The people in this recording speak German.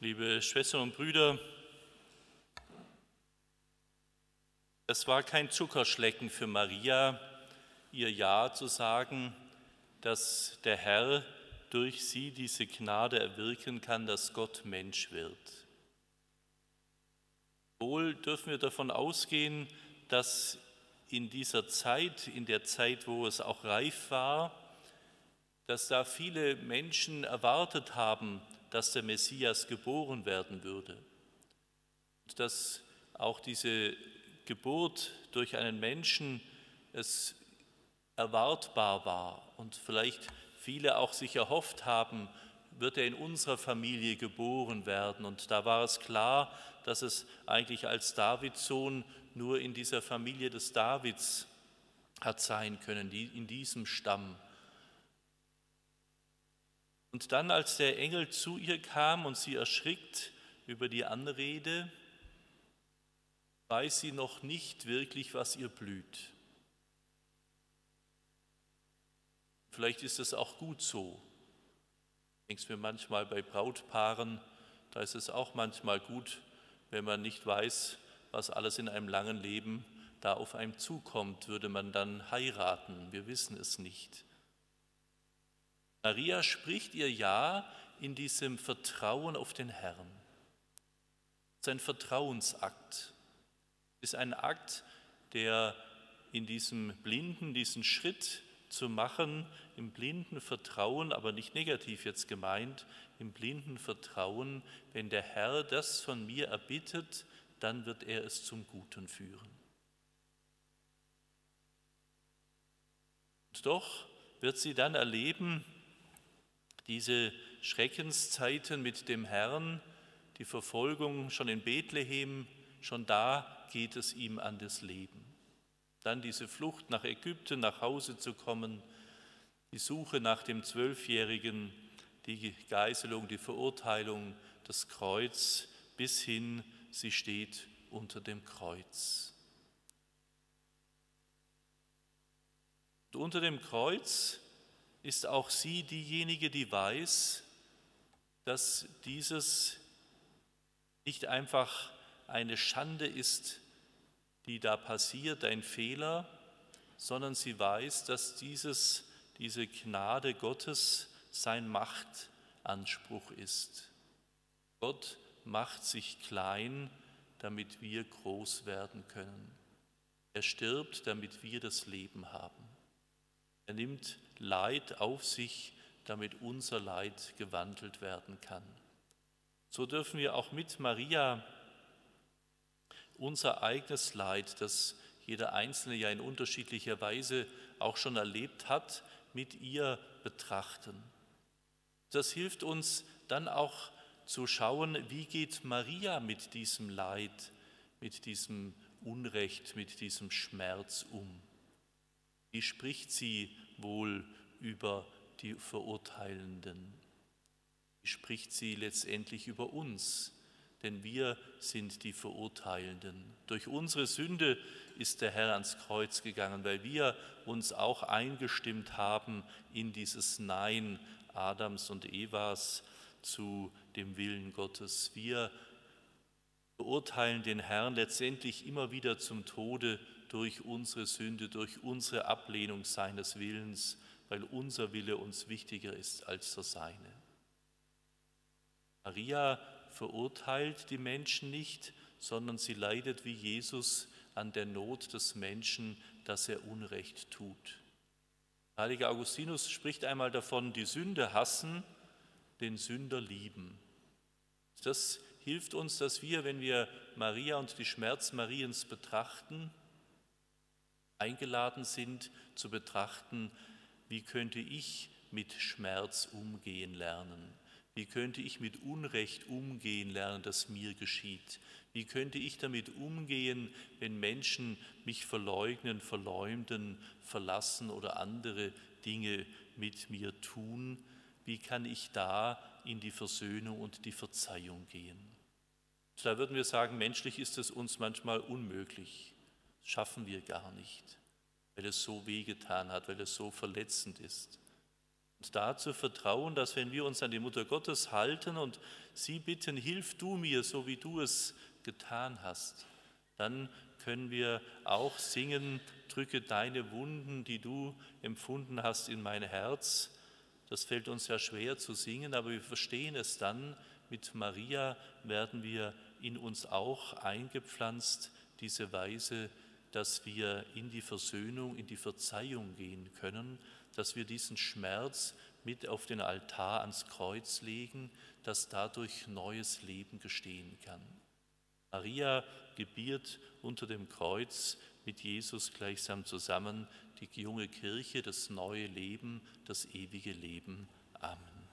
liebe Schwestern und Brüder, es war kein Zuckerschlecken für Maria, ihr Ja zu sagen, dass der Herr durch sie diese Gnade erwirken kann, dass Gott Mensch wird. Wohl dürfen wir davon ausgehen, dass in dieser Zeit, in der Zeit, wo es auch reif war, dass da viele Menschen erwartet haben, dass der Messias geboren werden würde. Und dass auch diese Geburt durch einen Menschen es erwartbar war und vielleicht viele auch sich erhofft haben, wird er in unserer Familie geboren werden. Und da war es klar, dass es eigentlich als Davids Sohn nur in dieser Familie des Davids hat sein können, in diesem Stamm. Und dann, als der Engel zu ihr kam und sie erschrickt über die Anrede, weiß sie noch nicht wirklich, was ihr blüht. Vielleicht ist es auch gut so. Denkst mir manchmal bei Brautpaaren, da ist es auch manchmal gut, wenn man nicht weiß, was alles in einem langen Leben da auf einem zukommt, würde man dann heiraten. Wir wissen es nicht. Maria spricht ihr Ja in diesem Vertrauen auf den Herrn. Es ist ein Vertrauensakt. Ist ein Akt, der in diesem Blinden, diesen Schritt zu machen, im blinden Vertrauen, aber nicht negativ jetzt gemeint, im blinden Vertrauen, wenn der Herr das von mir erbittet, dann wird er es zum Guten führen. Und doch wird sie dann erleben, diese Schreckenszeiten mit dem Herrn, die Verfolgung schon in Bethlehem, schon da geht es ihm an das Leben. Dann diese Flucht nach Ägypten, nach Hause zu kommen, die Suche nach dem Zwölfjährigen, die Geißelung, die Verurteilung, das Kreuz, bis hin, sie steht unter dem Kreuz. Und unter dem Kreuz ist auch sie diejenige, die weiß, dass dieses nicht einfach eine Schande ist, die da passiert, ein Fehler, sondern sie weiß, dass dieses, diese Gnade Gottes sein Machtanspruch ist. Gott macht sich klein, damit wir groß werden können. Er stirbt, damit wir das Leben haben. Nimmt Leid auf sich, damit unser Leid gewandelt werden kann. So dürfen wir auch mit Maria unser eigenes Leid, das jeder Einzelne ja in unterschiedlicher Weise auch schon erlebt hat, mit ihr betrachten. Das hilft uns dann auch zu schauen, wie geht Maria mit diesem Leid, mit diesem Unrecht, mit diesem Schmerz um. Wie spricht sie wohl über die Verurteilenden? Spricht sie letztendlich über uns? Denn wir sind die Verurteilenden. Durch unsere Sünde ist der Herr ans Kreuz gegangen, weil wir uns auch eingestimmt haben in dieses Nein Adams und Evas zu dem Willen Gottes. Wir verurteilen den Herrn letztendlich immer wieder zum Tode durch unsere Sünde, durch unsere Ablehnung seines Willens, weil unser Wille uns wichtiger ist als der seine. Maria verurteilt die Menschen nicht, sondern sie leidet wie Jesus an der Not des Menschen, dass er Unrecht tut. Heiliger Augustinus spricht einmal davon, die Sünde hassen, den Sünder lieben. Das hilft uns, dass wir, wenn wir Maria und die Schmerz Mariens betrachten, eingeladen sind zu betrachten, wie könnte ich mit Schmerz umgehen lernen? Wie könnte ich mit Unrecht umgehen lernen, das mir geschieht? Wie könnte ich damit umgehen, wenn Menschen mich verleugnen, verleumden, verlassen oder andere Dinge mit mir tun? Wie kann ich da in die Versöhnung und die Verzeihung gehen? Da würden wir sagen, menschlich ist es uns manchmal unmöglich schaffen wir gar nicht, weil es so wehgetan hat, weil es so verletzend ist. Und dazu vertrauen, dass wenn wir uns an die Mutter Gottes halten und sie bitten, hilf du mir, so wie du es getan hast, dann können wir auch singen, drücke deine Wunden, die du empfunden hast, in mein Herz. Das fällt uns ja schwer zu singen, aber wir verstehen es dann. Mit Maria werden wir in uns auch eingepflanzt, diese Weise, dass wir in die Versöhnung, in die Verzeihung gehen können, dass wir diesen Schmerz mit auf den Altar ans Kreuz legen, dass dadurch neues Leben gestehen kann. Maria gebiert unter dem Kreuz mit Jesus gleichsam zusammen die junge Kirche, das neue Leben, das ewige Leben. Amen.